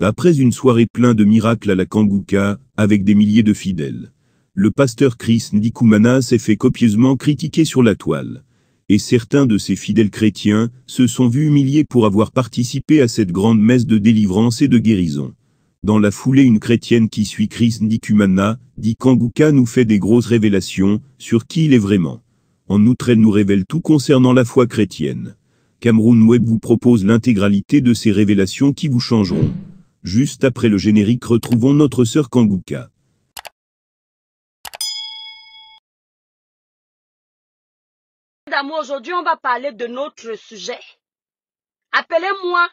Après une soirée pleine de miracles à la Kanguka, avec des milliers de fidèles, le pasteur Chris Ndikumana s'est fait copieusement critiquer sur la toile. Et certains de ces fidèles chrétiens se sont vus humiliés pour avoir participé à cette grande messe de délivrance et de guérison. Dans la foulée, une chrétienne qui suit Chris Ndikumana, dit Kanguka nous fait des grosses révélations sur qui il est vraiment. En outre, elle nous révèle tout concernant la foi chrétienne. Cameroun Web vous propose l'intégralité de ces révélations qui vous changeront. Juste après le générique, retrouvons notre sœur Kanguka. D'amour, aujourd'hui, on va parler de notre sujet. Appelez-moi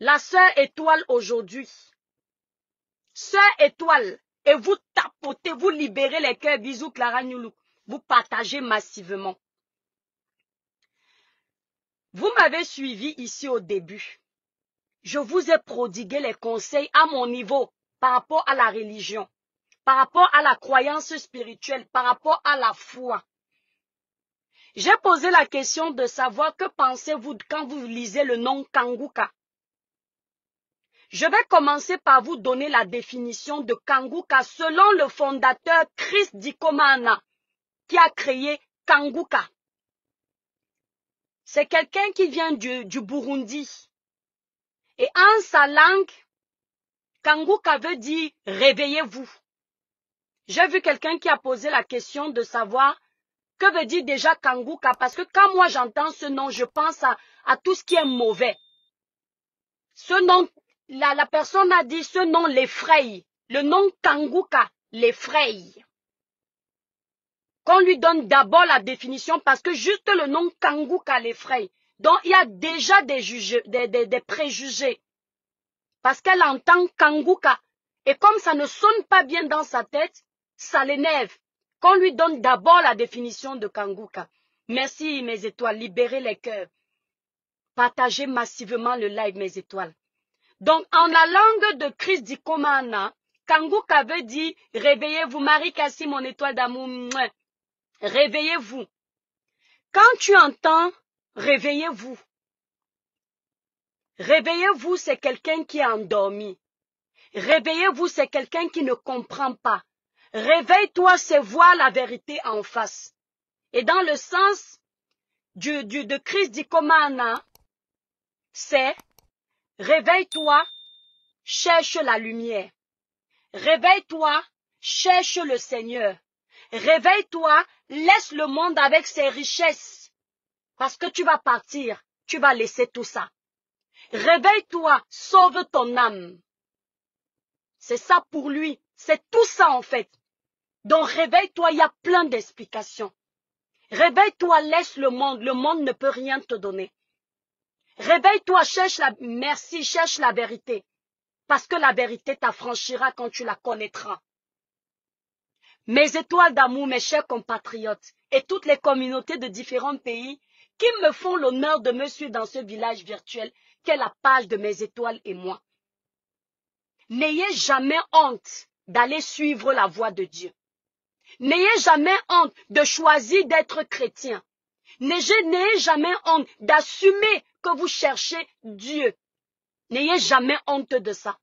la sœur étoile aujourd'hui. Sœur étoile, et vous tapotez, vous libérez les cœurs. Bisous, Clara Nyoulou. Vous partagez massivement. Vous m'avez suivi ici au début. Je vous ai prodigué les conseils à mon niveau par rapport à la religion, par rapport à la croyance spirituelle, par rapport à la foi. J'ai posé la question de savoir que pensez-vous quand vous lisez le nom Kanguka? Je vais commencer par vous donner la définition de Kanguka selon le fondateur Chris Dikomana qui a créé Kanguka. C'est quelqu'un qui vient du, du, Burundi. Et en sa langue, Kanguka veut dire réveillez-vous. J'ai vu quelqu'un qui a posé la question de savoir que veut dire déjà Kanguka? Parce que quand moi j'entends ce nom, je pense à, tout ce qui est mauvais. Ce nom, la, la personne a dit ce nom l'effraie. Le nom Kanguka l'effraie qu'on lui donne d'abord la définition parce que juste le nom Kanguka l'effraie. Donc il y a déjà des, préjugés. Parce qu'elle entend Kanguka. Et comme ça ne sonne pas bien dans sa tête, ça l'énerve. Qu'on lui donne d'abord la définition de Kanguka. Merci mes étoiles, libérez les cœurs. Partagez massivement le live mes étoiles. Donc en la langue de Chris Dikomana, Kanguka veut dire réveillez-vous, Marie Cassie, mon étoile d'amour. Réveillez-vous. Quand tu entends réveillez-vous, réveillez-vous, c'est quelqu'un qui est endormi. Réveillez-vous, c'est quelqu'un qui ne comprend pas. Réveille-toi, c'est voir la vérité en face. Et dans le sens de Christ d'Ikomana, c'est réveille-toi, cherche la lumière. Réveille-toi, cherche le Seigneur. Réveille-toi, laisse le monde avec ses richesses. Parce que tu vas partir, tu vas laisser tout ça. Réveille-toi, sauve ton âme. C'est ça pour lui. C'est tout ça en fait. Donc réveille-toi, il y a plein d'explications. Réveille-toi, laisse le monde. Le monde ne peut rien te donner. Réveille-toi, cherche la merci, cherche la vérité. Parce que la vérité t'affranchira quand tu la connaîtras. Mes étoiles d'amour, mes chers compatriotes, et toutes les communautés de différents pays qui me font l'honneur de me suivre dans ce village virtuel qu'est la page de mes étoiles et moi? N'ayez jamais honte d'aller suivre la voie de Dieu. N'ayez jamais honte de choisir d'être chrétien. N'ayez jamais honte d'assumer que vous cherchez Dieu. N'ayez jamais honte de ça.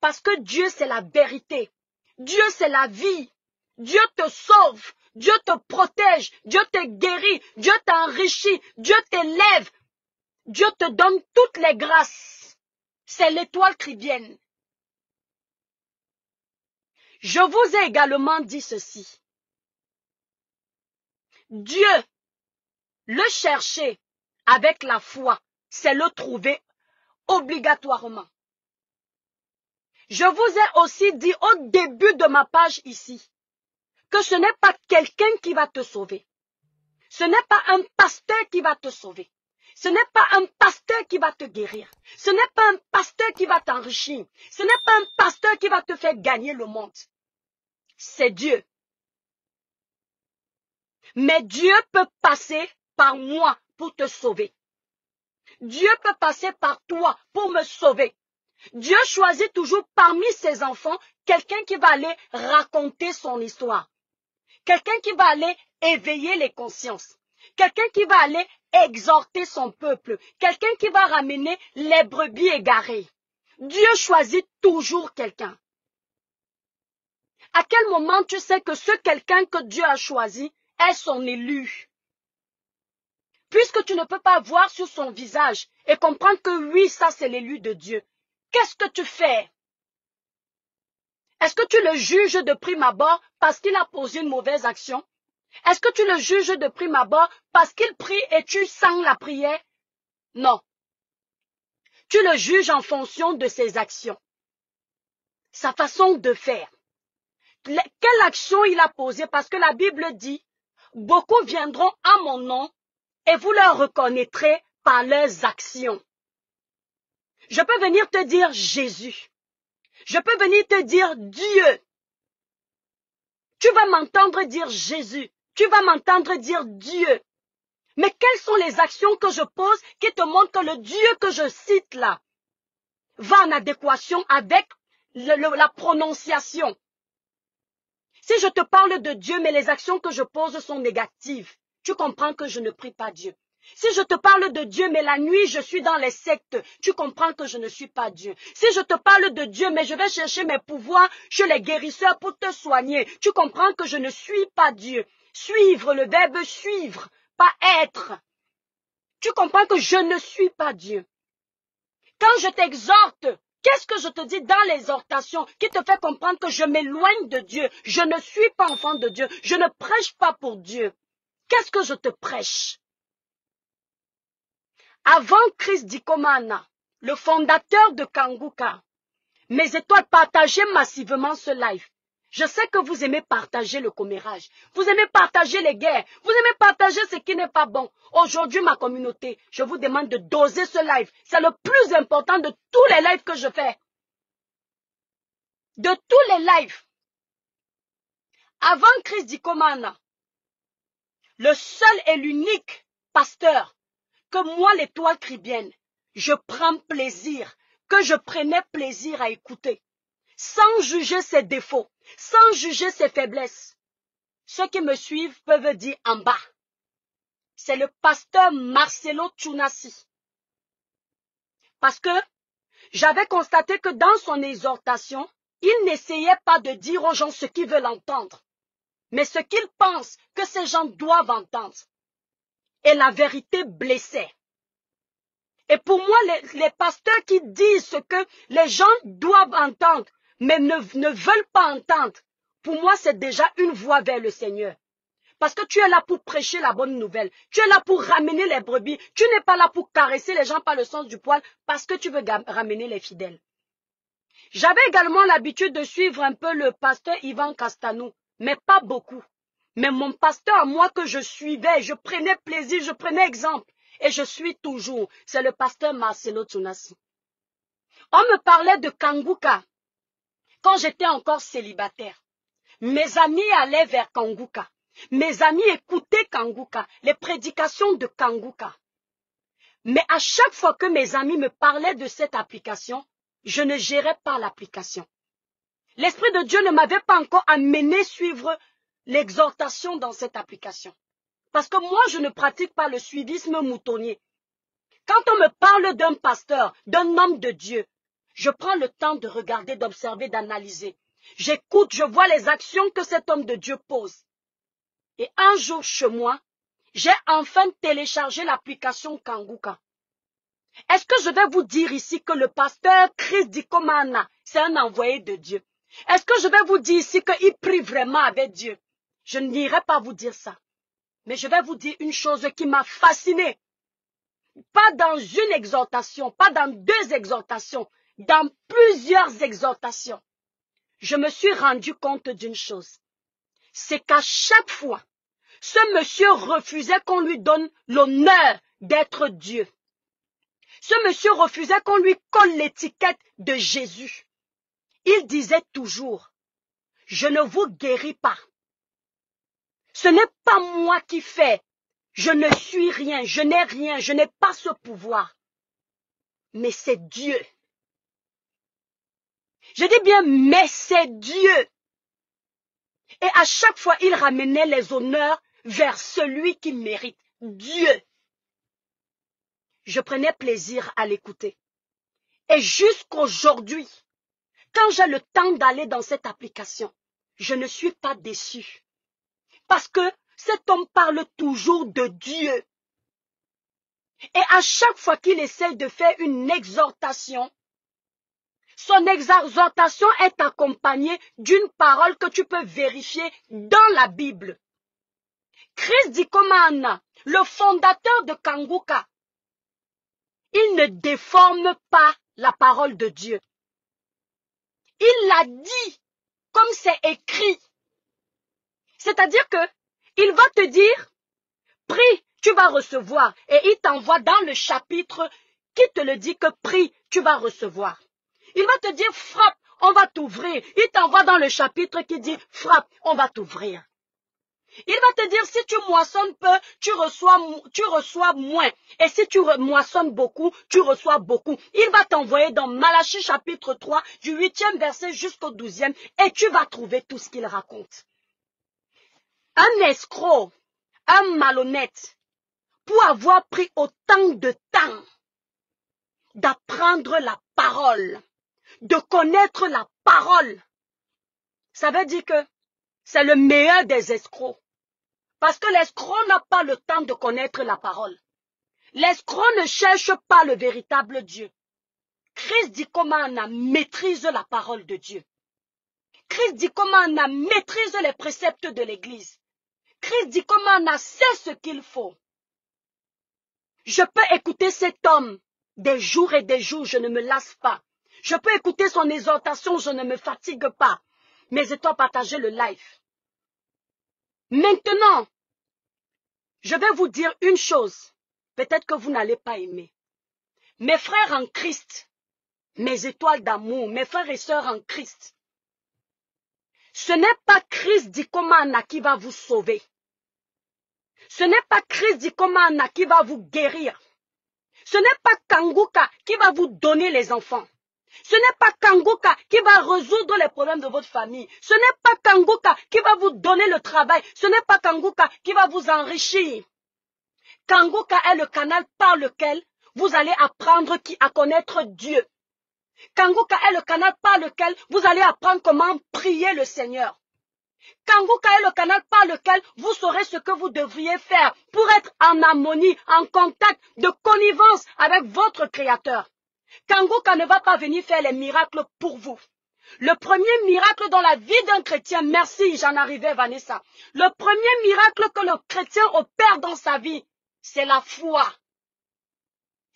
Parce que Dieu, c'est la vérité. Dieu, c'est la vie. Dieu te sauve. Dieu te protège. Dieu te guérit. Dieu t'enrichit. Dieu t'élève. Dieu te donne toutes les grâces. C'est l'étoile chrétienne. Je vous ai également dit ceci. Dieu, le chercher avec la foi, c'est le trouver obligatoirement. Je vous ai aussi dit au début de ma page ici que ce n'est pas quelqu'un qui va te sauver. Ce n'est pas un pasteur qui va te sauver. Ce n'est pas un pasteur qui va te guérir. Ce n'est pas un pasteur qui va t'enrichir. Ce n'est pas un pasteur qui va te faire gagner le monde. C'est Dieu. Mais Dieu peut passer par moi pour te sauver. Dieu peut passer par toi pour me sauver. Dieu choisit toujours parmi ses enfants quelqu'un qui va aller raconter son histoire. Quelqu'un qui va aller éveiller les consciences. Quelqu'un qui va aller exhorter son peuple. Quelqu'un qui va ramener les brebis égarées. Dieu choisit toujours quelqu'un. À quel moment tu sais que ce quelqu'un que Dieu a choisi est son élu? Puisque tu ne peux pas voir sur son visage et comprendre que oui, ça c'est l'élu de Dieu, qu'est-ce que tu fais? Est-ce que tu le juges de prime abord parce qu'il a posé une mauvaise action? Est-ce que tu le juges de prime abord parce qu'il prie et tu sens la prière? Non. Tu le juges en fonction de ses actions, sa façon de faire. Quelle action il a posée? Parce que la Bible dit, beaucoup viendront à mon nom et vous leur reconnaîtrez par leurs actions. Je peux venir te dire Jésus. Je peux venir te dire Dieu. Tu vas m'entendre dire Jésus. Tu vas m'entendre dire Dieu. Mais quelles sont les actions que je pose qui te montrent que le Dieu que je cite là va en adéquation avec la prononciation? Si je te parle de Dieu, mais les actions que je pose sont négatives, tu comprends que je ne prie pas Dieu. Si je te parle de Dieu, mais la nuit je suis dans les sectes, tu comprends que je ne suis pas Dieu. Si je te parle de Dieu, mais je vais chercher mes pouvoirs chez les guérisseurs pour te soigner, tu comprends que je ne suis pas Dieu. Suivre, le verbe suivre, pas être. Tu comprends que je ne suis pas Dieu. Quand je t'exhorte, qu'est-ce que je te dis dans l'exhortation qui te fait comprendre que je m'éloigne de Dieu, je ne suis pas enfant de Dieu, je ne prêche pas pour Dieu. Qu'est-ce que je te prêche? Avant Chris Dikomana, le fondateur de Kanguka, mes étoiles, partagez massivement ce live. Je sais que vous aimez partager le commérage. Vous aimez partager les guerres. Vous aimez partager ce qui n'est pas bon. Aujourd'hui, ma communauté, je vous demande de doser ce live. C'est le plus important de tous les lives que je fais. De tous les lives. Avant Chris Dikomana, le seul et l'unique pasteur que moi, l'étoile cribienne, je prends plaisir, que je prenais plaisir à écouter, sans juger ses défauts, sans juger ses faiblesses. Ceux qui me suivent peuvent dire en bas. C'est le pasteur Marcelo Tchunassi. Parce que j'avais constaté que dans son exhortation, il n'essayait pas de dire aux gens ce qu'ils veulent entendre, mais ce qu'il pense que ces gens doivent entendre et la vérité blessait. Et pour moi, les, pasteurs qui disent ce que les gens doivent entendre, mais ne, ne veulent pas entendre, pour moi, c'est déjà une voie vers le Seigneur. Parce que tu es là pour prêcher la bonne nouvelle. Tu es là pour ramener les brebis. Tu n'es pas là pour caresser les gens par le sens du poil parce que tu veux ramener les fidèles. J'avais également l'habitude de suivre un peu le pasteur Ivan Castanou, mais pas beaucoup. Mais mon pasteur, moi que je suivais, je prenais plaisir, je prenais exemple. Et je suis toujours. C'est le pasteur Marcelo Tunasi. On me parlait de Kanguka quand j'étais encore célibataire. Mes amis allaient vers Kanguka. Mes amis écoutaient Kanguka, les prédications de Kanguka. Mais à chaque fois que mes amis me parlaient de cette application, je ne gérais pas l'application. L'Esprit de Dieu ne m'avait pas encore amené suivre l'exhortation dans cette application. Parce que moi, je ne pratique pas le suivisme moutonnier. Quand on me parle d'un pasteur, d'un homme de Dieu, je prends le temps de regarder, d'observer, d'analyser. J'écoute, je vois les actions que cet homme de Dieu pose. Et un jour chez moi, j'ai enfin téléchargé l'application Kanguka. Est-ce que je vais vous dire ici que le pasteur Chris Dikomana, c'est un envoyé de Dieu? Est-ce que je vais vous dire ici qu'il prie vraiment avec Dieu? Je n'irai pas vous dire ça. Mais je vais vous dire une chose qui m'a fasciné. Pas dans une exhortation, pas dans deux exhortations, dans plusieurs exhortations. Je me suis rendu compte d'une chose. C'est qu'à chaque fois, ce monsieur refusait qu'on lui donne l'honneur d'être Dieu. Ce monsieur refusait qu'on lui colle l'étiquette de Jésus. Il disait toujours, je ne vous guéris pas. Ce n'est pas moi qui fais. Je ne suis rien, je n'ai rien, je n'ai pas ce pouvoir. Mais c'est Dieu. Je dis bien, mais c'est Dieu. Et à chaque fois, il ramenait les honneurs vers celui qui mérite, Dieu. Je prenais plaisir à l'écouter. Et jusqu'aujourd'hui, quand j'ai le temps d'aller dans cette application, je ne suis pas déçu. Parce que cet homme parle toujours de Dieu. Et à chaque fois qu'il essaie de faire une exhortation, son exhortation est accompagnée d'une parole que tu peux vérifier dans la Bible. Chris Dikomana, le fondateur de Kanguka, il ne déforme pas la parole de Dieu. Il l'a dit comme c'est écrit. C'est-à-dire que il va te dire, prie, tu vas recevoir. Et il t'envoie dans le chapitre qui te le dit que prie, tu vas recevoir. Il va te dire, frappe, on va t'ouvrir. Il t'envoie dans le chapitre qui dit, frappe, on va t'ouvrir. Il va te dire, si tu moissonnes peu, tu reçois, moins. Et si tu moissonnes beaucoup, tu reçois beaucoup. Il va t'envoyer dans Malachie chapitre 3, du 8e verset jusqu'au 12e, et tu vas trouver tout ce qu'il raconte. Un escroc, un malhonnête, pour avoir pris autant de temps d'apprendre la parole, de connaître la parole, ça veut dire que c'est le meilleur des escrocs. Parce que l'escroc n'a pas le temps de connaître la parole. L'escroc ne cherche pas le véritable Dieu. Christ dit comment on maîtrise la parole de Dieu. Christ dit comment on maîtrise les préceptes de l'Église. Christ dit comment on sait ce qu'il faut. Je peux écouter cet homme des jours et des jours, je ne me lasse pas. Je peux écouter son exhortation, je ne me fatigue pas. Mais étant partager le live. Maintenant, je vais vous dire une chose. Peut-être que vous n'allez pas aimer. Mes frères en Christ, mes étoiles d'amour, mes frères et sœurs en Christ, ce n'est pas Christ Dikomana qui va vous sauver. Ce n'est pas Christ Dikomana qui va vous guérir. Ce n'est pas Kanguka qui va vous donner les enfants. Ce n'est pas Kanguka qui va résoudre les problèmes de votre famille. Ce n'est pas Kanguka qui va vous donner le travail. Ce n'est pas Kanguka qui va vous enrichir. Kanguka est le canal par lequel vous allez apprendre à connaître Dieu. Kanguka est le canal par lequel vous allez apprendre comment prier le Seigneur. Kanguka est le canal par lequel vous saurez ce que vous devriez faire pour être en harmonie, en contact, de connivence avec votre Créateur. Kanguka ne va pas venir faire les miracles pour vous. Le premier miracle dans la vie d'un chrétien, merci, j'en arrivais Vanessa. Le premier miracle que le chrétien opère dans sa vie, c'est la foi.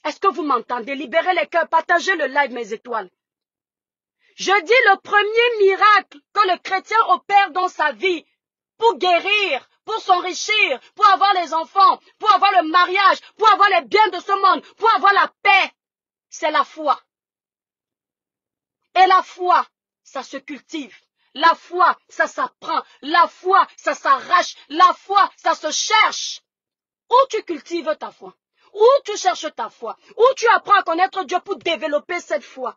Est-ce que vous m'entendez? Libérez les cœurs, partagez le live, mes étoiles. Je dis le premier miracle que le chrétien opère dans sa vie pour guérir, pour s'enrichir, pour avoir les enfants, pour avoir le mariage, pour avoir les biens de ce monde, pour avoir la paix, c'est la foi. Et la foi, ça se cultive. La foi, ça s'apprend. La foi, ça s'arrache. La foi, ça se cherche. Où tu cultives ta foi? Où tu cherches ta foi? Où tu apprends à connaître Dieu pour développer cette foi?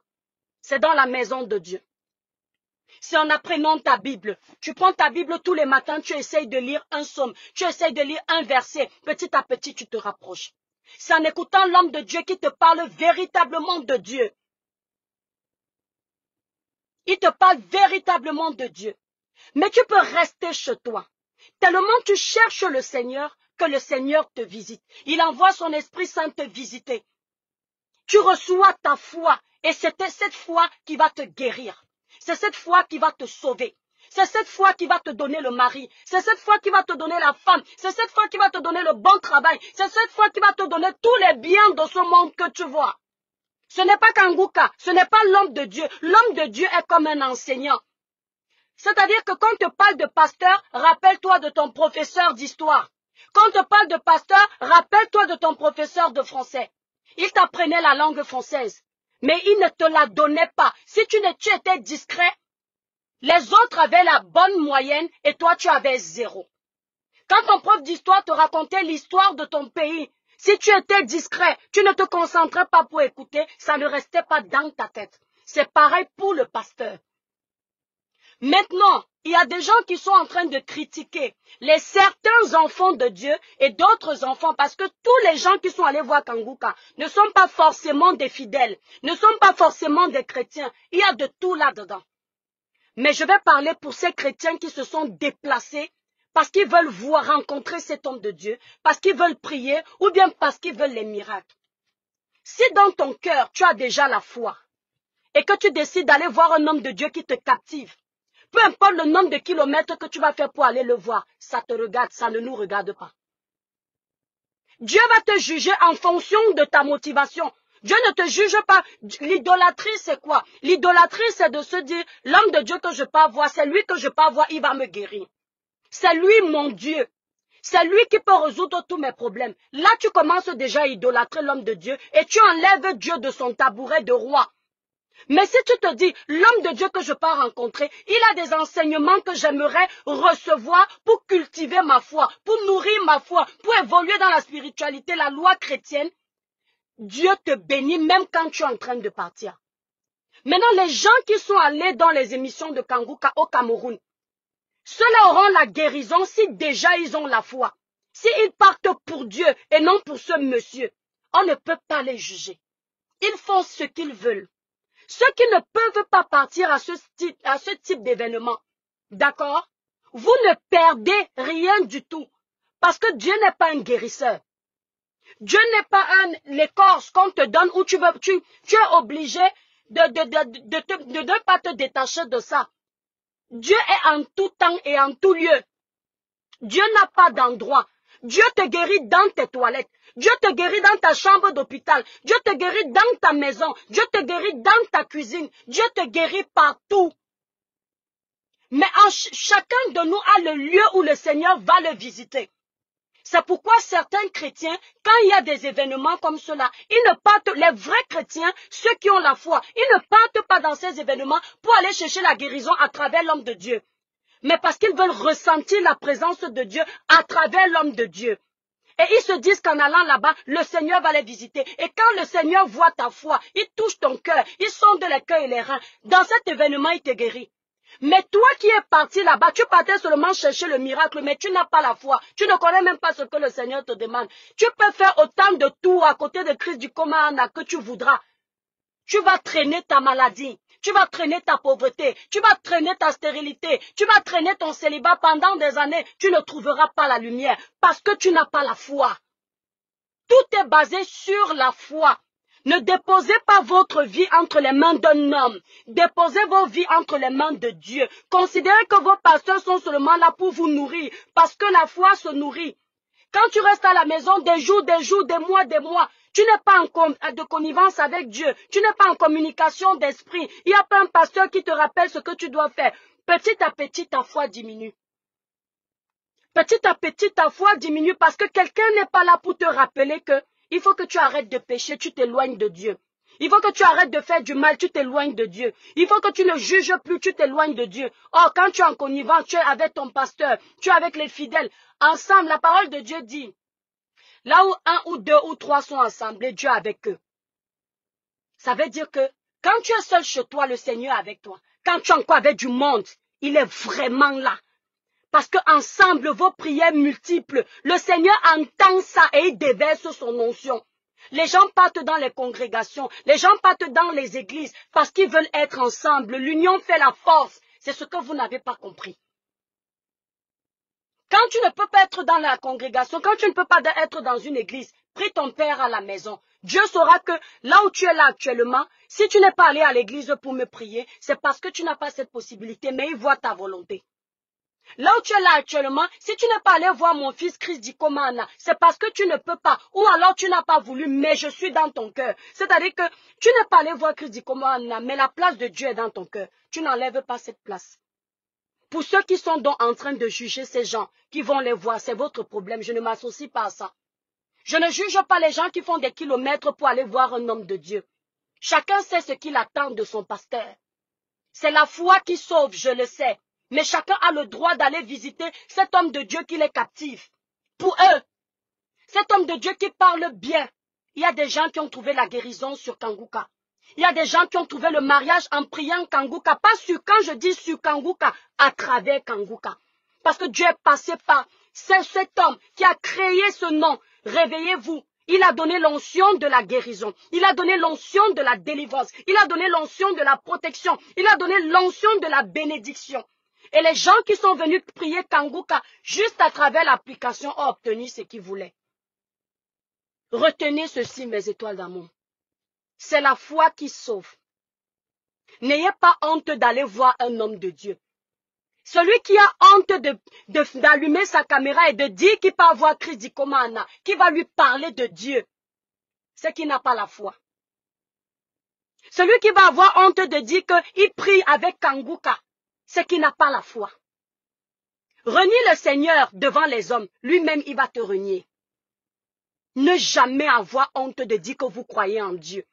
C'est dans la maison de Dieu. C'est en apprenant ta Bible. Tu prends ta Bible tous les matins, tu essayes de lire un somme, tu essayes de lire un verset. Petit à petit, tu te rapproches. C'est en écoutant l'homme de Dieu qui te parle véritablement de Dieu. Il te parle véritablement de Dieu. Mais tu peux rester chez toi. Tellement tu cherches le Seigneur que le Seigneur te visite. Il envoie son Esprit Saint te visiter. Tu reçois ta foi et c'est cette foi qui va te guérir. C'est cette foi qui va te sauver. C'est cette foi qui va te donner le mari. C'est cette foi qui va te donner la femme. C'est cette foi qui va te donner le bon travail. C'est cette foi qui va te donner tous les biens de ce monde que tu vois. Ce n'est pas Kanguka. Ce n'est pas l'homme de Dieu. L'homme de Dieu est comme un enseignant. C'est-à-dire que quand on te parle de pasteur, rappelle-toi de ton professeur d'histoire. Quand on te parle de pasteur, rappelle-toi de ton professeur de français. Il t'apprenait la langue française, mais il ne te la donnait pas. Si tu, tu étais discret, les autres avaient la bonne moyenne et toi tu avais zéro. Quand ton prof d'histoire te racontait l'histoire de ton pays, si tu étais discret, tu ne te concentrais pas pour écouter, ça ne restait pas dans ta tête. C'est pareil pour le pasteur. Maintenant, il y a des gens qui sont en train de critiquer les certains enfants de Dieu et d'autres enfants parce que tous les gens qui sont allés voir Kanguka ne sont pas forcément des fidèles, ne sont pas forcément des chrétiens. Il y a de tout là-dedans. Mais je vais parler pour ces chrétiens qui se sont déplacés parce qu'ils veulent voir rencontrer cet homme de Dieu, parce qu'ils veulent prier ou bien parce qu'ils veulent les miracles. Si dans ton cœur tu as déjà la foi et que tu décides d'aller voir un homme de Dieu qui te captive, peu importe le nombre de kilomètres que tu vas faire pour aller le voir, ça te regarde, ça ne nous regarde pas. Dieu va te juger en fonction de ta motivation. Dieu ne te juge pas. L'idolâtrie, c'est quoi? L'idolâtrie, c'est de se dire, l'homme de Dieu que je peux voir, c'est lui que je peux voir, il va me guérir. C'est lui mon Dieu. C'est lui qui peut résoudre tous mes problèmes. Là, tu commences déjà à idolâtrer l'homme de Dieu et tu enlèves Dieu de son tabouret de roi. Mais si tu te dis, l'homme de Dieu que je peux rencontrer, il a des enseignements que j'aimerais recevoir pour cultiver ma foi, pour nourrir ma foi, pour évoluer dans la spiritualité, la loi chrétienne, Dieu te bénit même quand tu es en train de partir. Maintenant, les gens qui sont allés dans les émissions de Kanguka au Cameroun, ceux-là auront la guérison si déjà ils ont la foi. S'ils partent pour Dieu et non pour ce monsieur, on ne peut pas les juger. Ils font ce qu'ils veulent. Ceux qui ne peuvent pas partir à ce, type d'événement, d'accord? Vous ne perdez rien du tout. Parce que Dieu n'est pas un guérisseur. Dieu n'est pas un l'écorce qu'on te donne où tu, veux, tu, es obligé de ne pas te détacher de ça. Dieu est en tout temps et en tout lieu. Dieu n'a pas d'endroit. Dieu te guérit dans tes toilettes. Dieu te guérit dans ta chambre d'hôpital. Dieu te guérit dans ta maison. Dieu te guérit dans ta cuisine. Dieu te guérit partout. Mais chacun de nous a le lieu où le Seigneur va le visiter. C'est pourquoi certains chrétiens, quand il y a des événements comme cela, ils ne partent, les vrais chrétiens, ceux qui ont la foi, ils ne partent pas dans ces événements pour aller chercher la guérison à travers l'homme de Dieu mais parce qu'ils veulent ressentir la présence de Dieu à travers l'homme de Dieu. Et ils se disent qu'en allant là-bas, le Seigneur va les visiter. Et quand le Seigneur voit ta foi, il touche ton cœur, il sonde les cœurs et les reins. Dans cet événement, il te guérit. Mais toi qui es parti là-bas, tu partais seulement chercher le miracle, mais tu n'as pas la foi. Tu ne connais même pas ce que le Seigneur te demande. Tu peux faire autant de tours à côté de Christ du commun que tu voudras. Tu vas traîner ta maladie tu vas traîner ta pauvreté, tu vas traîner ta stérilité, tu vas traîner ton célibat pendant des années, tu ne trouveras pas la lumière parce que tu n'as pas la foi. Tout est basé sur la foi. Ne déposez pas votre vie entre les mains d'un homme. Déposez vos vies entre les mains de Dieu. Considérez que vos pasteurs sont seulement là pour vous nourrir, parce que la foi se nourrit. Quand tu restes à la maison des jours, des jours, des mois, des mois, tu n'es pas en de connivence avec Dieu. Tu n'es pas en communication d'esprit. Il n'y a pas un pasteur qui te rappelle ce que tu dois faire. Petit à petit, ta foi diminue. Petit à petit, ta foi diminue parce que quelqu'un n'est pas là pour te rappeler que il faut que tu arrêtes de pécher, tu t'éloignes de Dieu. Il faut que tu arrêtes de faire du mal, tu t'éloignes de Dieu. Il faut que tu ne juges plus, tu t'éloignes de Dieu. Or, quand tu es en connivence, tu es avec ton pasteur, tu es avec les fidèles. Ensemble, la parole de Dieu dit, Là où un ou deux ou trois sont assemblés, Dieu avec eux. Ça veut dire que quand tu es seul chez toi, le Seigneur est avec toi. Quand tu es encore avec du monde, il est vraiment là. Parce que ensemble, vos prières multiples, le Seigneur entend ça et il déverse son onction. Les gens partent dans les congrégations, les gens partent dans les églises parce qu'ils veulent être ensemble. L'union fait la force. C'est ce que vous n'avez pas compris. Quand tu ne peux pas être dans la congrégation, quand tu ne peux pas être dans une église, prie ton Père à la maison. Dieu saura que là où tu es là actuellement, si tu n'es pas allé à l'église pour me prier, c'est parce que tu n'as pas cette possibilité, mais il voit ta volonté. Là où tu es là actuellement, si tu n'es pas allé voir mon fils Christ Dikomana, c'est parce que tu ne peux pas, ou alors tu n'as pas voulu, mais je suis dans ton cœur. C'est-à-dire que tu n'es pas allé voir Christ Dikomana, mais la place de Dieu est dans ton cœur. Tu n'enlèves pas cette place. Pour ceux qui sont donc en train de juger ces gens, qui vont les voir, c'est votre problème. Je ne m'associe pas à ça. Je ne juge pas les gens qui font des kilomètres pour aller voir un homme de Dieu. Chacun sait ce qu'il attend de son pasteur. C'est la foi qui sauve, je le sais. Mais chacun a le droit d'aller visiter cet homme de Dieu qui les captive. Pour eux, cet homme de Dieu qui parle bien. Il y a des gens qui ont trouvé la guérison sur Kanguka. Il y a des gens qui ont trouvé le mariage en priant Kanguka, pas sur, quand je dis sur Kanguka, à travers Kanguka. Parce que Dieu est passé par c'est cet homme qui a créé ce nom. Réveillez-vous. Il a donné l'onction de la guérison. Il a donné l'onction de la délivrance. Il a donné l'onction de la protection. Il a donné l'onction de la bénédiction. Et les gens qui sont venus prier Kanguka juste à travers l'application ont obtenu ce qu'ils voulaient. Retenez ceci, mes étoiles d'amour. C'est la foi qui sauve. N'ayez pas honte d'aller voir un homme de Dieu. Celui qui a honte d'allumer sa caméra et de dire qu'il peut avoir Christ Komana, qui va lui parler de Dieu, c'est qui n'a pas la foi. Celui qui va avoir honte de dire qu'il prie avec Kanguka, c'est qui n'a pas la foi. Renie le Seigneur devant les hommes, lui-même il va te renier. Ne jamais avoir honte de dire que vous croyez en Dieu.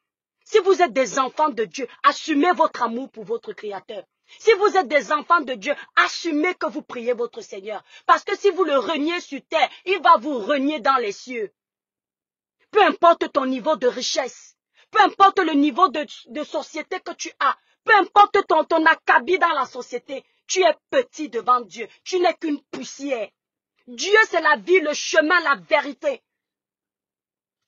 Si vous êtes des enfants de Dieu, assumez votre amour pour votre Créateur. Si vous êtes des enfants de Dieu, assumez que vous priez votre Seigneur. Parce que si vous le reniez sur terre, il va vous renier dans les cieux. Peu importe ton niveau de richesse, peu importe le niveau de, société que tu as, peu importe ton, ton dans la société, tu es petit devant Dieu. Tu n'es qu'une poussière. Dieu, c'est la vie, le chemin, la vérité.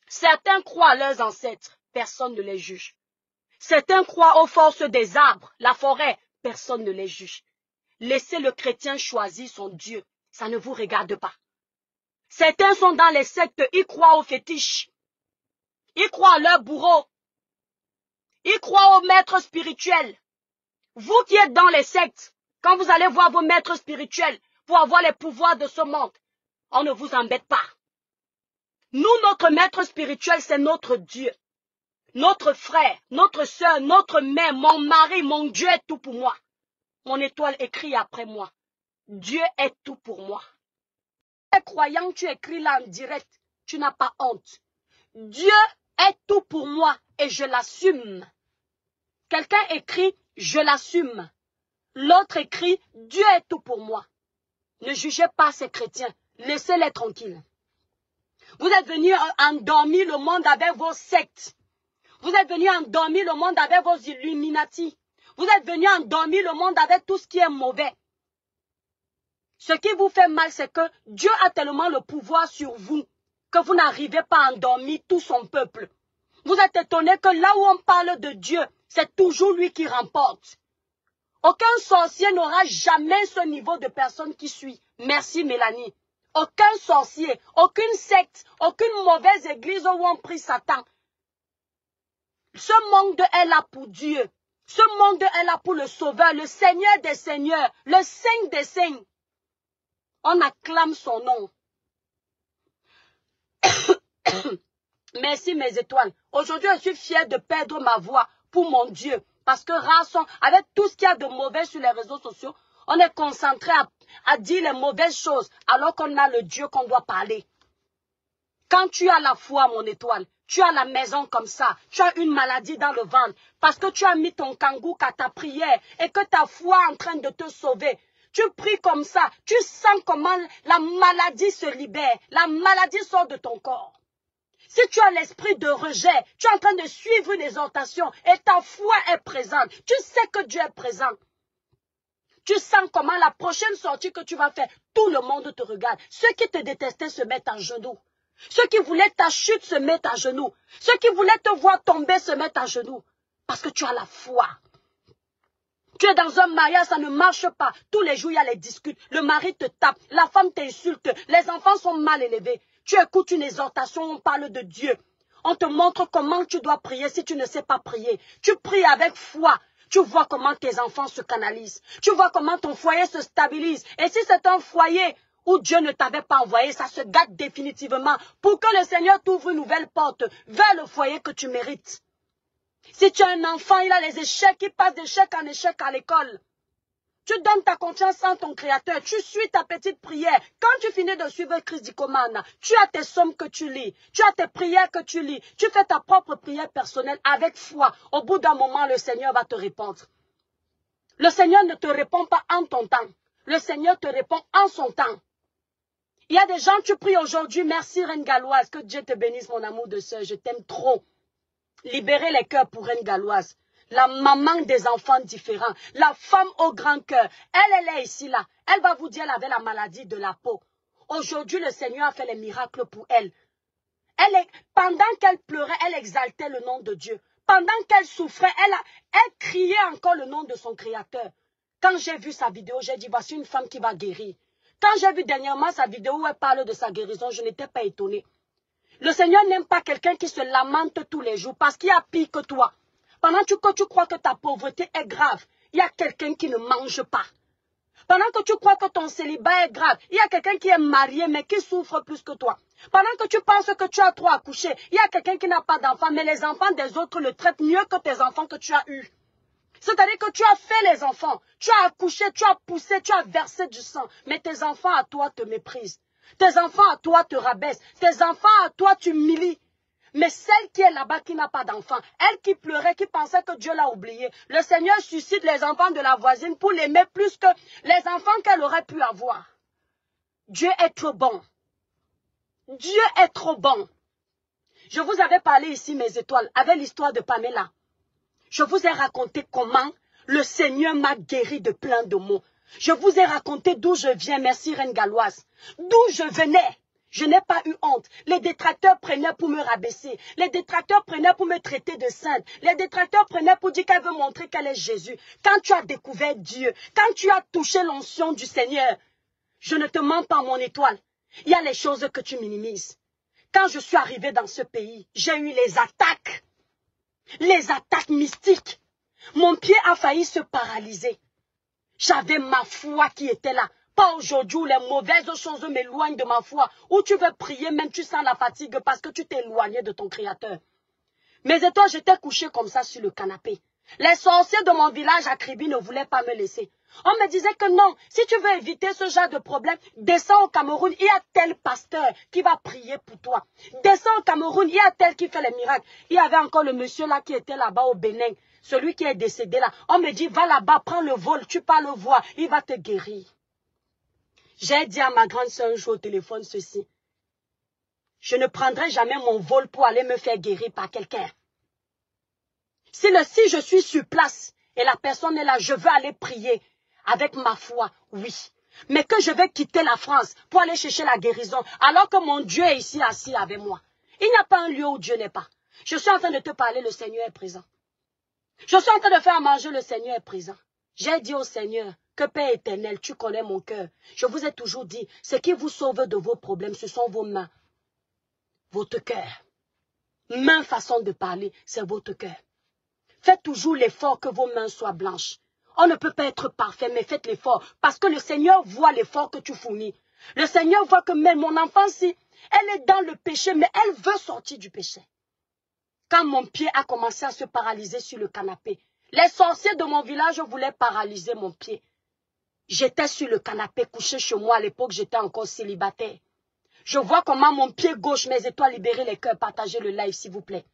Certains croient à leurs ancêtres, personne ne les juge. Certains croient aux forces des arbres, la forêt, personne ne les juge. Laissez le chrétien choisir son Dieu, ça ne vous regarde pas. Certains sont dans les sectes, ils croient aux fétiches. Ils croient à leur bourreau. Ils croient aux maîtres spirituels. Vous qui êtes dans les sectes, quand vous allez voir vos maîtres spirituels pour avoir les pouvoirs de ce monde, on ne vous embête pas. Nous, notre maître spirituel, c'est notre Dieu. Notre frère, notre soeur, notre mère, mon mari, mon Dieu est tout pour moi. Mon étoile écrit après moi. Dieu est tout pour moi. Croyant, tu écris là en direct, tu n'as pas honte. Dieu est tout pour moi et je l'assume. Quelqu'un écrit, je l'assume. L'autre écrit, Dieu est tout pour moi. Ne jugez pas ces chrétiens, laissez-les tranquilles. Vous êtes venus endormir le monde avec vos sectes. Vous êtes venus endormir le monde avec vos Illuminati. Vous êtes venus endormir le monde avec tout ce qui est mauvais. Ce qui vous fait mal, c'est que Dieu a tellement le pouvoir sur vous que vous n'arrivez pas à endormir tout son peuple. Vous êtes étonné que là où on parle de Dieu, c'est toujours lui qui remporte. Aucun sorcier n'aura jamais ce niveau de personne qui suit. Merci Mélanie. Aucun sorcier, aucune secte, aucune mauvaise église où on prie Satan ce monde est là pour Dieu. Ce monde est là pour le Sauveur, le Seigneur des Seigneurs, le Saint des Saints. On acclame son nom. Merci mes étoiles. Aujourd'hui, je suis fière de perdre ma voix pour mon Dieu. Parce que Rasson, avec tout ce qu'il y a de mauvais sur les réseaux sociaux, on est concentré à dire les mauvaises choses alors qu'on a le Dieu qu'on doit parler. Quand tu as la foi, mon étoile, tu as la maison comme ça, tu as une maladie dans le ventre, parce que tu as mis ton kangou à ta prière et que ta foi est en train de te sauver. Tu pries comme ça, tu sens comment la maladie se libère, la maladie sort de ton corps. Si tu as l'esprit de rejet, tu es en train de suivre une exhortation et ta foi est présente, tu sais que Dieu est présent. Tu sens comment la prochaine sortie que tu vas faire, tout le monde te regarde. Ceux qui te détestaient se mettent en genoux. Ceux qui voulaient ta chute se mettent à genoux. Ceux qui voulaient te voir tomber se mettent à genoux. Parce que tu as la foi. Tu es dans un mariage, ça ne marche pas. Tous les jours, il y a les disputes. Le mari te tape, la femme t'insulte, les enfants sont mal élevés. Tu écoutes une exhortation, on parle de Dieu. On te montre comment tu dois prier si tu ne sais pas prier. Tu pries avec foi. Tu vois comment tes enfants se canalisent. Tu vois comment ton foyer se stabilise. Et si c'est un foyer où Dieu ne t'avait pas envoyé, ça se gâte définitivement pour que le Seigneur t'ouvre une nouvelle porte vers le foyer que tu mérites. Si tu as un enfant, il a les échecs, il passe d'échec en échec à l'école. Tu donnes ta confiance en ton Créateur. Tu suis ta petite prière. Quand tu finis de suivre Christ Dicomane, tu as tes sommes que tu lis. Tu as tes prières que tu lis. Tu fais ta propre prière personnelle avec foi. Au bout d'un moment, le Seigneur va te répondre. Le Seigneur ne te répond pas en ton temps. Le Seigneur te répond en son temps. Il y a des gens, tu pries aujourd'hui, merci Reine Galloise, que Dieu te bénisse mon amour de soeur, je t'aime trop. Libérer les cœurs pour une galoise. La maman des enfants différents. La femme au grand cœur. Elle, elle est ici, là. Elle va vous dire qu'elle avait la maladie de la peau. Aujourd'hui, le Seigneur a fait les miracles pour elle. elle est, pendant qu'elle pleurait, elle exaltait le nom de Dieu. Pendant qu'elle souffrait, elle, elle criait encore le nom de son Créateur. Quand j'ai vu sa vidéo, j'ai dit, voici une femme qui va guérir. Quand j'ai vu dernièrement sa vidéo où elle parle de sa guérison, je n'étais pas étonnée. Le Seigneur n'aime pas quelqu'un qui se lamente tous les jours parce qu'il y a pire que toi. Pendant que tu crois que ta pauvreté est grave, il y a quelqu'un qui ne mange pas. Pendant que tu crois que ton célibat est grave, il y a quelqu'un qui est marié mais qui souffre plus que toi. Pendant que tu penses que tu as trop accouché, il y a quelqu'un qui n'a pas d'enfant, mais les enfants des autres le traitent mieux que tes enfants que tu as eus. C'est-à-dire que tu as fait les enfants, tu as accouché, tu as poussé, tu as versé du sang, mais tes enfants à toi te méprisent. Tes enfants à toi te rabaissent. Tes enfants à toi tu milies. Mais celle qui est là-bas, qui n'a pas d'enfant, elle qui pleurait, qui pensait que Dieu l'a oublié, le Seigneur suscite les enfants de la voisine pour l'aimer plus que les enfants qu'elle aurait pu avoir. Dieu est trop bon. Dieu est trop bon. Je vous avais parlé ici, mes étoiles, avec l'histoire de Pamela. Je vous ai raconté comment le Seigneur m'a guéri de plein de maux. Je vous ai raconté d'où je viens, merci Reine Galloise. D'où je venais. Je n'ai pas eu honte. Les détracteurs prenaient pour me rabaisser. Les détracteurs prenaient pour me traiter de sainte. Les détracteurs prenaient pour dire qu'elle veut montrer qu'elle est Jésus. Quand tu as découvert Dieu, quand tu as touché l'onction du Seigneur, je ne te mens pas mon étoile. Il y a les choses que tu minimises. Quand je suis arrivée dans ce pays, j'ai eu les attaques. Les attaques mystiques. Mon pied a failli se paralyser. J'avais ma foi qui était là. Pas aujourd'hui où les mauvaises choses m'éloignent de ma foi. Où tu veux prier, même tu sens la fatigue parce que tu t'es éloigné de ton Créateur. Mais et toi, j'étais couché comme ça sur le canapé. Les sorciers de mon village à Kribi ne voulaient pas me laisser. On me disait que non, si tu veux éviter ce genre de problème, descends au Cameroun, il y a tel pasteur qui va prier pour toi. Descends au Cameroun, il y a tel qui fait les miracles. Il y avait encore le monsieur là qui était là-bas au Bénin, celui qui est décédé là. On me dit, va là-bas, prends le vol, tu pas le voir, il va te guérir. J'ai dit à ma grande soeur un jour au téléphone ceci. Je ne prendrai jamais mon vol pour aller me faire guérir par quelqu'un. Si, si je suis sur place et la personne est là, je veux aller prier avec ma foi, oui. Mais que je vais quitter la France pour aller chercher la guérison, alors que mon Dieu est ici assis avec moi. Il n'y a pas un lieu où Dieu n'est pas. Je suis en train de te parler, le Seigneur est présent. Je suis en train de faire manger, le Seigneur est présent. J'ai dit au Seigneur que Père éternel, tu connais mon cœur. Je vous ai toujours dit, ce qui vous sauve de vos problèmes, ce sont vos mains, votre cœur. Main façon de parler, c'est votre cœur. Faites toujours l'effort que vos mains soient blanches. On ne peut pas être parfait, mais faites l'effort. Parce que le Seigneur voit l'effort que tu fournis. Le Seigneur voit que même mon enfant, si elle est dans le péché, mais elle veut sortir du péché. Quand mon pied a commencé à se paralyser sur le canapé, les sorciers de mon village voulaient paralyser mon pied. J'étais sur le canapé couché chez moi. À l'époque, j'étais encore célibataire. Je vois comment mon pied gauche, mes étoiles libérées les cœurs, partagez le live s'il vous plaît.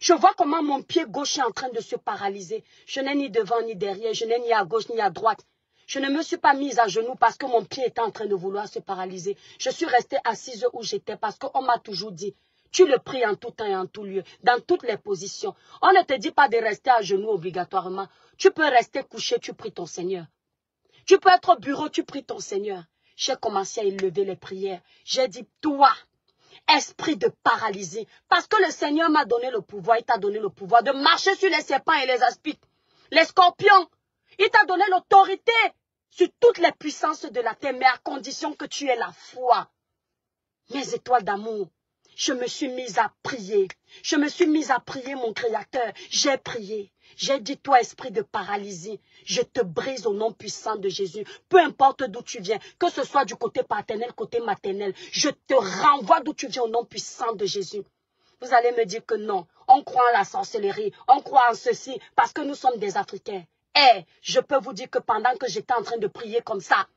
Je vois comment mon pied gauche est en train de se paralyser. Je n'ai ni devant ni derrière, je n'ai ni à gauche ni à droite. Je ne me suis pas mise à genoux parce que mon pied était en train de vouloir se paralyser. Je suis restée assise où j'étais parce qu'on m'a toujours dit, tu le pries en tout temps et en tout lieu, dans toutes les positions. On ne te dit pas de rester à genoux obligatoirement. Tu peux rester couché, tu pries ton Seigneur. Tu peux être au bureau, tu pries ton Seigneur. J'ai commencé à élever les prières. J'ai dit, toi, esprit de paralysie, parce que le Seigneur m'a donné le pouvoir, il t'a donné le pouvoir de marcher sur les serpents et les aspics, les scorpions. Il t'a donné l'autorité sur toutes les puissances de la terre, mais à condition que tu aies la foi. Mes étoiles d'amour, je me suis mise à prier. Je me suis mise à prier mon Créateur. J'ai prié. J'ai dit, toi, esprit de paralysie, je te brise au nom puissant de Jésus. Peu importe d'où tu viens, que ce soit du côté paternel, côté maternel, je te renvoie d'où tu viens au nom puissant de Jésus. Vous allez me dire que non, on croit en la sorcellerie, on croit en ceci, parce que nous sommes des Africains. Eh, je peux vous dire que pendant que j'étais en train de prier comme ça,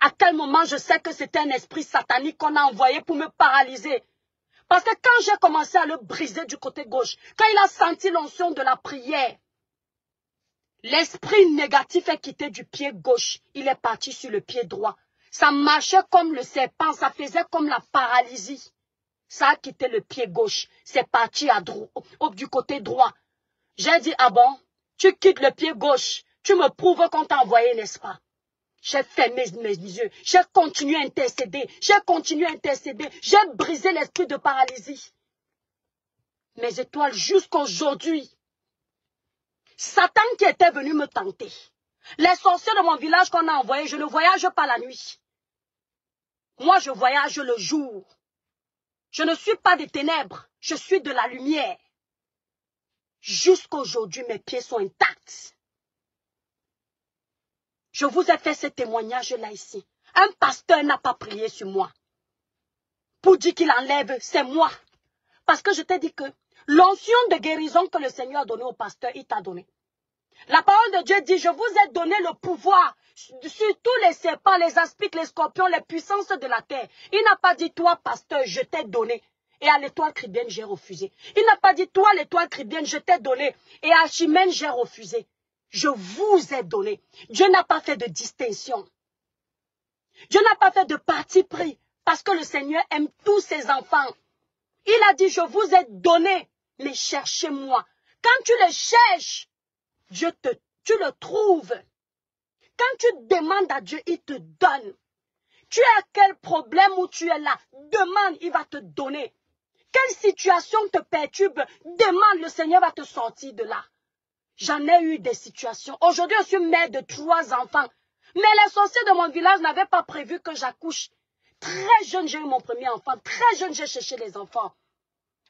à quel moment je sais que c'était un esprit satanique qu'on a envoyé pour me paralyser? Parce que quand j'ai commencé à le briser du côté gauche, quand il a senti l'onction de la prière, L'esprit négatif est quitté du pied gauche. Il est parti sur le pied droit. Ça marchait comme le serpent, ça faisait comme la paralysie. Ça a quitté le pied gauche. C'est parti à du côté droit. J'ai dit, ah bon, tu quittes le pied gauche. Tu me prouves qu'on t'a envoyé, n'est-ce pas? J'ai fermé mes yeux. J'ai continué à intercéder. J'ai continué à intercéder. J'ai brisé l'esprit de paralysie. Mes étoiles jusqu'aujourd'hui. Satan qui était venu me tenter. Les sorciers de mon village qu'on a envoyés, je ne voyage pas la nuit. Moi, je voyage le jour. Je ne suis pas des ténèbres, je suis de la lumière. Jusqu'aujourd'hui, mes pieds sont intacts. Je vous ai fait ce témoignage-là ici. Un pasteur n'a pas prié sur moi. Pour dire qu'il enlève, c'est moi. Parce que je t'ai dit que l'onction de guérison que le Seigneur a donné au pasteur, il t'a donné. La parole de Dieu dit, je vous ai donné le pouvoir sur tous les serpents, les aspics, les scorpions, les puissances de la terre. Il n'a pas dit, toi, pasteur, je t'ai donné. Et à l'étoile cribienne, j'ai refusé. Il n'a pas dit, toi, l'étoile cribienne, je t'ai donné. Et à Chimène, j'ai refusé. Je vous ai donné. Dieu n'a pas fait de distinction. Dieu n'a pas fait de parti pris. Parce que le Seigneur aime tous ses enfants. Il a dit, je vous ai donné. Mais cherchez-moi. Quand tu les cherches, Dieu te, tu le trouves. Quand tu demandes à Dieu, il te donne. Tu as quel problème où tu es là? Demande, il va te donner. Quelle situation te perturbe? Demande, le Seigneur va te sortir de là. J'en ai eu des situations. Aujourd'hui, je suis mère de trois enfants. Mais les sorciers de mon village n'avaient pas prévu que j'accouche. Très jeune, j'ai eu mon premier enfant. Très jeune, j'ai cherché les enfants.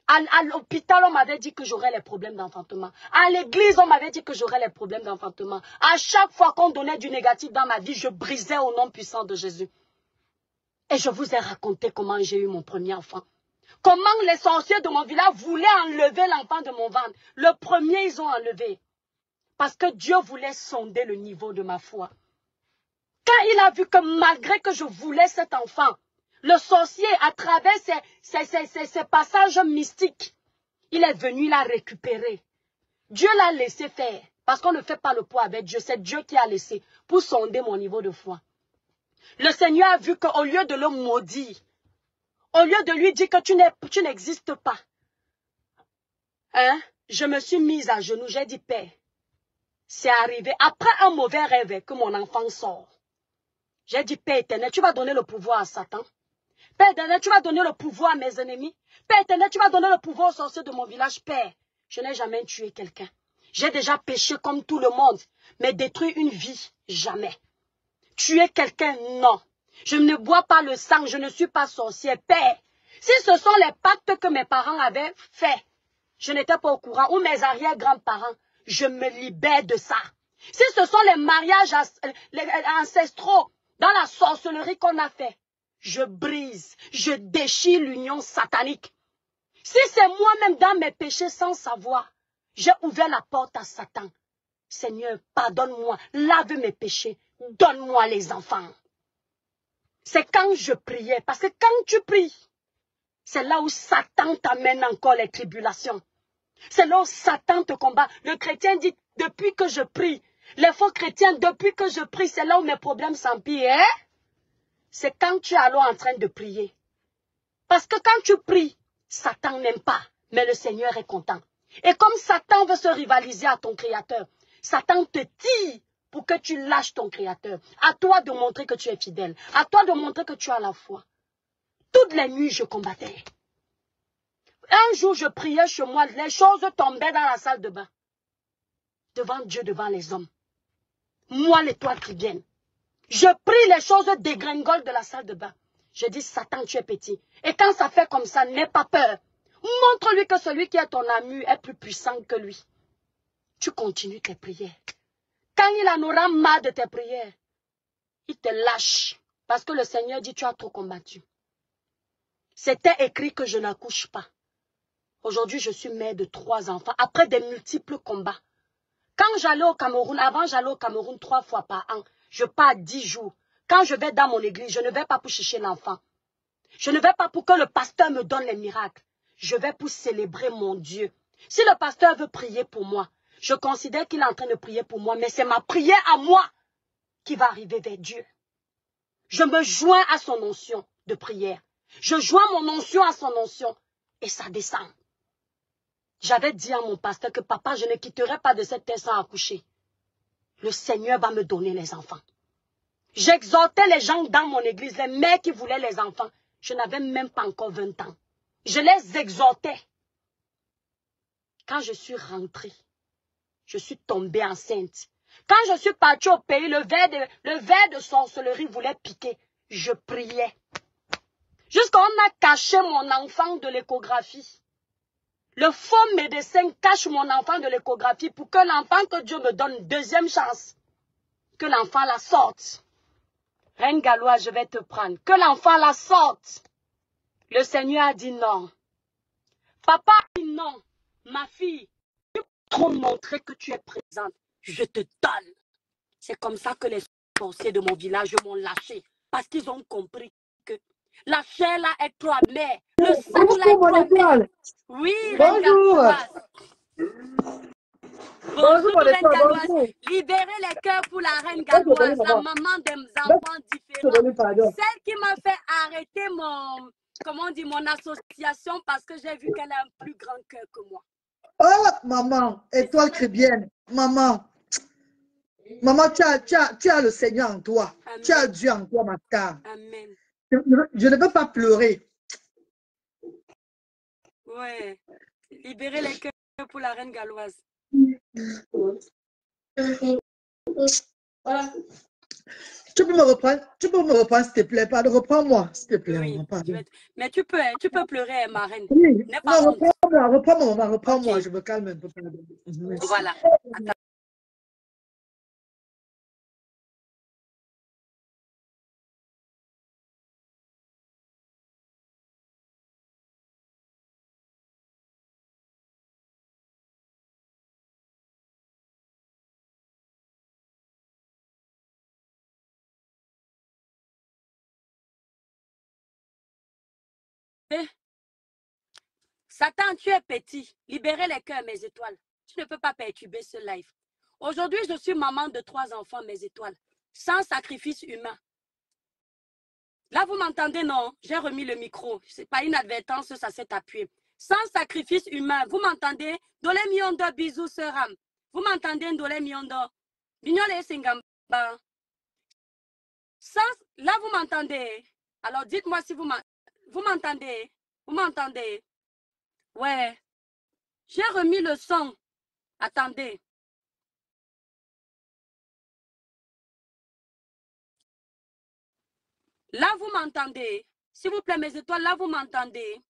À, l'hôpital, on m'avait dit que j'aurais les problèmes d'enfantement. À l'église, on m'avait dit que j'aurais les problèmes d'enfantement. À chaque fois qu'on donnait du négatif dans ma vie, je brisais au nom puissant de Jésus. Et je vous ai raconté comment j'ai eu mon premier enfant. Comment les sorciers de mon village voulaient enlever l'enfant de mon ventre. Le premier, ils ont enlevé. Parce que Dieu voulait sonder le niveau de ma foi. Quand il a vu que malgré que je voulais cet enfant, le sorcier, à travers ces, passages mystiques, il est venu la récupérer. Dieu l'a laissé faire. Parce qu'on ne fait pas le poids avec Dieu. C'est Dieu qui a laissé pour sonder mon niveau de foi. Le Seigneur a vu qu'au lieu de le maudire, au lieu de lui dire que tu n'existes pas, hein, je me suis mise à genoux. J'ai dit, Père, c'est arrivé après un mauvais rêve que mon enfant sort. J'ai dit, Père éternel, tu vas donner le pouvoir à Satan. Père éternel, tu vas donner le pouvoir à mes ennemis. Père éternel, tu vas donner le pouvoir aux sorciers de mon village. Père, je n'ai jamais tué quelqu'un. J'ai déjà péché comme tout le monde, mais détruire une vie, jamais. Tuer quelqu'un, non. Je ne bois pas le sang, je ne suis pas sorcier. Père, si ce sont les pactes que mes parents avaient faits, je n'étais pas au courant, ou mes arrière-grands-parents, je me libère de ça. Si ce sont les mariages ancestraux dans la sorcellerie qu'on a fait, je brise, je déchire l'union satanique. Si c'est moi-même dans mes péchés sans savoir, j'ai ouvert la porte à Satan. Seigneur, pardonne-moi, lave mes péchés, donne-moi les enfants. C'est quand je priais, parce que quand tu pries, c'est là où Satan t'amène encore les tribulations. C'est là où Satan te combat. Le chrétien dit, depuis que je prie, les faux chrétiens, depuis que je prie, c'est là où mes problèmes s'empirent. Hein? c'est quand tu es alors en train de prier. Parce que quand tu pries, Satan n'aime pas, mais le Seigneur est content. Et comme Satan veut se rivaliser à ton Créateur, Satan te tire pour que tu lâches ton Créateur. À toi de montrer que tu es fidèle. À toi de montrer que tu as la foi. Toutes les nuits, je combattais. Un jour, je priais chez moi, les choses tombaient dans la salle de bain. Devant Dieu, devant les hommes. Moi, l'étoile qui vient. Je prie les choses dégringolent de la salle de bain. Je dis, Satan, tu es petit. Et quand ça fait comme ça, n'aie pas peur. Montre-lui que celui qui est ton ami est plus puissant que lui. Tu continues tes prières. Quand il en aura marre de tes prières, il te lâche. Parce que le Seigneur dit, tu as trop combattu. C'était écrit que je n'accouche pas. Aujourd'hui, je suis mère de trois enfants, après des multiples combats. Quand j'allais au Cameroun, avant j'allais au Cameroun trois fois par an, je pars dix jours. Quand je vais dans mon église, je ne vais pas pour chercher l'enfant. Je ne vais pas pour que le pasteur me donne les miracles. Je vais pour célébrer mon Dieu. Si le pasteur veut prier pour moi, je considère qu'il est en train de prier pour moi, mais c'est ma prière à moi qui va arriver vers Dieu. Je me joins à son onction de prière. Je joins mon onction à son onction et ça descend. J'avais dit à mon pasteur que papa, je ne quitterai pas de cette terre sans accoucher. Le Seigneur va me donner les enfants. J'exhortais les gens dans mon église, les mères qui voulaient les enfants. Je n'avais même pas encore 20 ans. Je les exhortais. Quand je suis rentrée, je suis tombée enceinte. Quand je suis partie au pays, le verre de, sorcellerie voulait piquer. Je priais. Jusqu'à on a caché mon enfant de l'échographie. Le faux médecin cache mon enfant de l'échographie pour que l'enfant que Dieu me donne deuxième chance. Que l'enfant la sorte. Reine Galois, je vais te prendre. Que l'enfant la sorte. Le Seigneur a dit non. Papa a dit non. Ma fille, tu peux trop montrer que tu es présente. Je te donne. C'est comme ça que les sorciers de mon village m'ont lâché. Parce qu'ils ont compris la chair là est trop amère. Le sang là est trop amère. Oui, Bonjour. Bonjour, reine Galoise. Libérez les cœurs pour la reine Galoise, la maman. des enfants différents. Celle qui m'a fait arrêter mon, comment on dit, mon association parce que j'ai vu qu'elle a un plus grand cœur que moi. Oh, maman, étoile chrétienne, maman, maman, tu as, tu, as, tu as le Seigneur en toi. Tu as. Dieu en toi, ma. Amen. Je, ne veux pas pleurer. Ouais. Libérez les cœurs pour la reine galloise. Voilà. Tu peux me reprendre, tu peux me reprendre, s'il te plaît. Reprends-moi, s'il te plaît. Oui. te- Mais tu peux, hein, tu peux pleurer, hein, ma reine. Oui, non, reprends-moi, reprends-moi, reprends-moi. Je me calme un peu. Voilà. Attends. Satan, tu es petit. Libérez les cœurs, mes étoiles. Tu ne peux pas perturber ce live. Aujourd'hui, je suis maman de trois enfants, mes étoiles, sans sacrifice humain. Là, vous m'entendez, non? J'ai remis le micro. C'est pas inadvertance, ça s'est appuyé. Sans sacrifice humain, vous m'entendez? Dole miondo, bisous, sœur. Vous m'entendez, Dole miondo Bignole Singamba. Sans... Là, vous m'entendez? Alors, dites-moi si vous m'en- vous m'entendez? Vous m'entendez? Ouais. J'ai remis le son. Attendez. Là, vous m'entendez? S'il vous plaît, mes étoiles, là, vous m'entendez?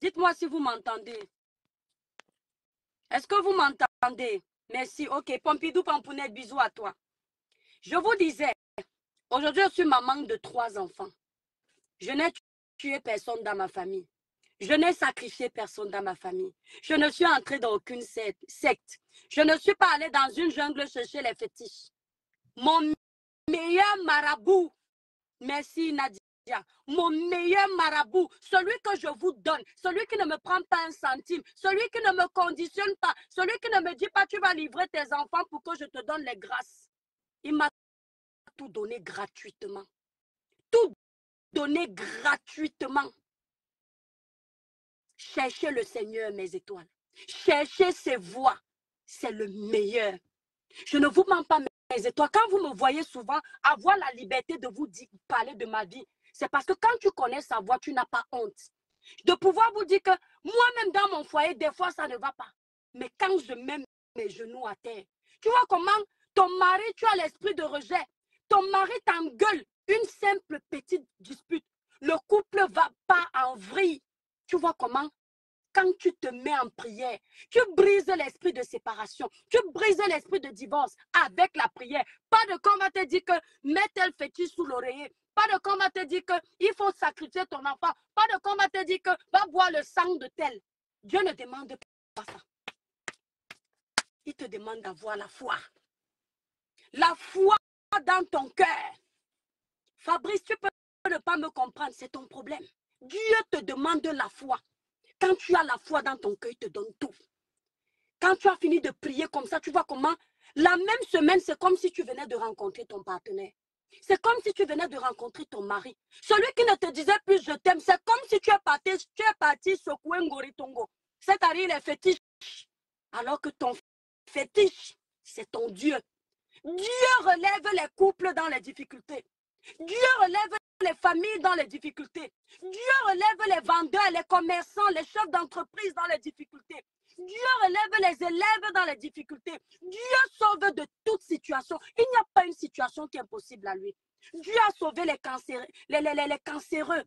Dites-moi si vous m'entendez. Est-ce que vous m'entendez? Merci. Ok. Pompidou Pampounette, bisous à toi. Je vous disais, aujourd'hui, je suis maman de trois enfants. Je n'ai tué personne dans ma famille. Je n'ai sacrifié personne dans ma famille. Je ne suis entrée dans aucune sect- secte. Je ne suis pas allée dans une jungle chercher les fétiches. Mon meilleur marabout, merci Nadia, mon meilleur marabout, celui que je vous donne, celui qui ne me prend pas un centime, celui qui ne me conditionne pas, celui qui ne me dit pas tu vas livrer tes enfants pour que je te donne les grâces. Il m'a tout donné gratuitement. Donné gratuitement. Cherchez le Seigneur, mes étoiles. Cherchez ses voies. C'est le meilleur. Je ne vous mens pas, mes étoiles. Quand vous me voyez souvent avoir la liberté de vous dire, parler de ma vie, c'est parce que quand tu connais sa voix, tu n'as pas honte. De pouvoir vous dire que moi-même dans mon foyer, des fois, ça ne va pas. Mais quand je mets mes genoux à terre, tu vois comment ton mari, tu as l'esprit de rejet. Ton mari t'engueule. Une simple petite dispute. Le couple va pas en vrille. Tu vois comment? Quand tu te mets en prière, tu brises l'esprit de séparation, tu brises l'esprit de divorce avec la prière. Pas de qu'on va te dire que mets tel fétiche sous l'oreiller. Pas de qu'on va te dire que il faut sacrifier ton enfant. Pas de qu'on va te dire que va boire le sang de tel. Dieu ne demande pas ça. Il te demande d'avoir la foi. La foi dans ton cœur. Fabrice, tu peux ne pas me comprendre, c'est ton problème. Dieu te demande la foi. Quand tu as la foi dans ton cœur, il te donne tout. Quand tu as fini de prier comme ça, tu vois comment la même semaine, c'est comme si tu venais de rencontrer ton partenaire. C'est comme si tu venais de rencontrer ton mari. Celui qui ne te disait plus je t'aime, c'est comme si tu es parti, tu es parti secouer Ngoritongo. C'est-à-dire les fétiches. Alors que ton fétiche, c'est ton Dieu. Dieu relève les couples dans les difficultés. Dieu relève les familles dans les difficultés. Dieu relève les vendeurs, les commerçants, les chefs d'entreprise dans les difficultés. Dieu relève les élèves dans les difficultés. Dieu sauve de toute situation. Il n'y a pas une situation qui est impossible à lui. Dieu a sauvé les, cancéreux. Les, cancéreux.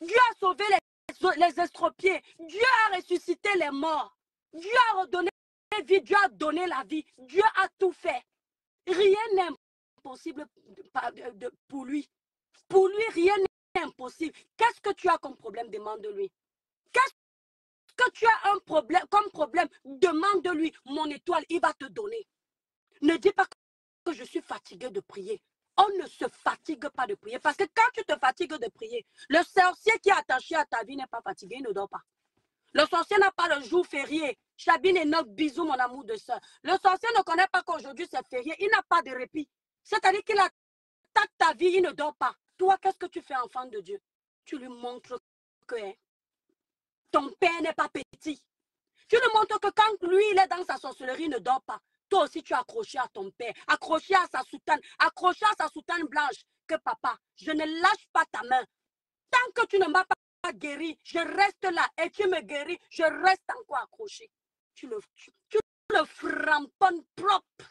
Dieu a sauvé les, les estropiés. Dieu a ressuscité les morts. Dieu a redonné vie. Dieu a donné la vie. Dieu a tout fait. Rien n'est impossible pour lui. Pour lui, rien n'est impossible. Qu'est-ce que tu as comme problème? Demande de lui. Qu'est-ce que tu as un problème, comme problème, demande de lui. Mon étoile, il va te donner. Ne dis pas que je suis fatigué de prier. On ne se fatigue pas de prier. Parce que quand tu te fatigues de prier, le sorcier qui est attaché à ta vie n'est pas fatigué, il ne dort pas. Le sorcier n'a pas le jour férié. Chabine et notre bisous, mon amour de soeur. Le sorcier ne connaît pas qu'aujourd'hui c'est férié. Il n'a pas de répit. C'est-à-dire qu'il attaque ta vie, il ne dort pas. Toi, qu'est-ce que tu fais, enfant de Dieu? Tu lui montres que hein, ton père n'est pas petit. Tu lui montres que quand lui, il est dans sa sorcellerie, il ne dort pas. Toi aussi, tu es accroché à ton père, accroché à sa soutane, accroché à sa soutane blanche. Que papa, je ne lâche pas ta main. Tant que tu ne m'as pas guéri, je reste là et tu me guéris, je reste encore accroché. Tu le, tu, tu le framponnes propre.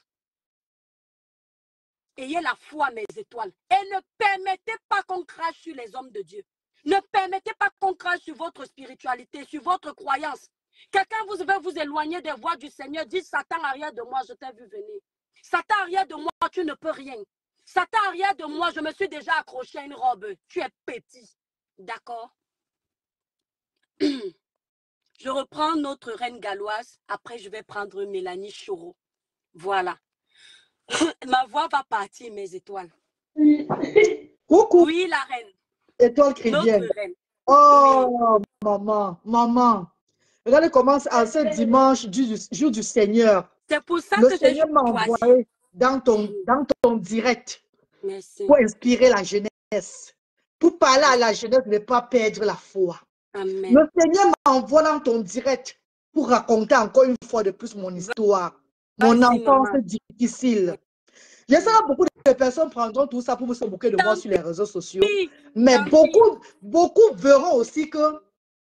Ayez la foi, mes étoiles, et ne permettez pas qu'on crache sur les hommes de Dieu. Ne permettez pas qu'on crache sur votre spiritualité, sur votre croyance. Quelqu'un vous veut vous éloigner des voies du Seigneur, dit Satan arrière de moi, je t'ai vu venir. Satan arrière de moi, tu ne peux rien. Satan arrière de moi, je me suis déjà accroché à une robe. Tu es petit. D'accord? Je reprends notre reine galloise. Après, je vais prendre Mélanie Choro. Voilà. Ma voix va partir, mes étoiles. Coucou, Oui, la reine. étoile chrétienne. Notre reine. Oh, maman, maman. Regardez comment, à ce dimanche, du, jour du Seigneur, C'est pour ça le que Seigneur m'a envoyé dans ton, dans ton direct Merci. pour inspirer la jeunesse, pour parler à la jeunesse de ne pas perdre la foi. Amen. Le Seigneur m'envoie dans ton direct pour raconter encore une fois de plus mon histoire, mon enfance difficile. Je sais que beaucoup de personnes prendront tout ça pour se moquer de moi sur les réseaux sociaux. Mais beaucoup, beaucoup verront aussi que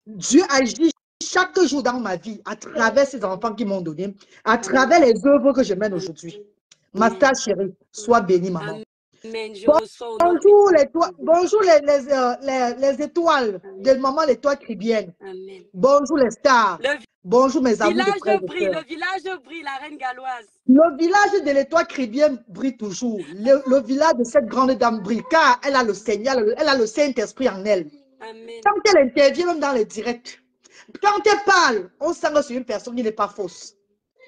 Dieu agit chaque jour dans ma vie à travers ces enfants qui m'ont donné, à travers les œuvres que je mène aujourd'hui. Ma star chérie, sois bénie, maman. Amen. Je Bon- reçois au nom de Bonjour les, bonjour les, les, euh, les- les étoiles de maman l'étoile chrétienne. Amen. Bonjour les stars. Le Bonjour mes de village brille, le village brille, la reine galloise. Le village de l'étoile chrétienne brille toujours. Le, le village de cette grande dame brille car elle a le Seigneur, elle a le Saint-Esprit en elle. Amen. Quand elle intervient même dans les directs, quand elle parle, on sent que c'est une personne qui n'est pas fausse.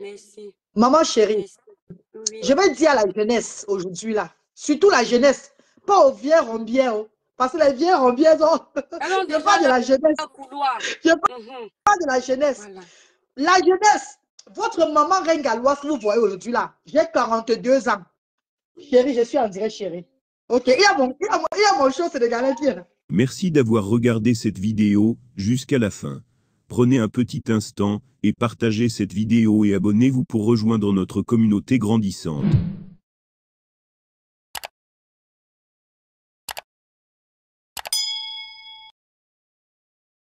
Merci. Maman chérie, Merci. Oui. je vais dire à la jeunesse aujourd'hui là, surtout la jeunesse, pas aux vieux rombiens, oh, parce que les vieux rombiens, oh, Allons je parle de la jeunesse, couloir. je Mhm. parle de la jeunesse. Voilà. La jeunesse, votre maman reine galloise que vous voyez aujourd'hui là, j'ai 42 ans. Chérie, je suis en direct, chérie. Ok, il y a mon, il y a mon, il y a mon show sénégalais qui est là. Merci d'avoir regardé cette vidéo jusqu'à la fin. Prenez un petit instant et partagez cette vidéo et abonnez-vous pour rejoindre notre communauté grandissante.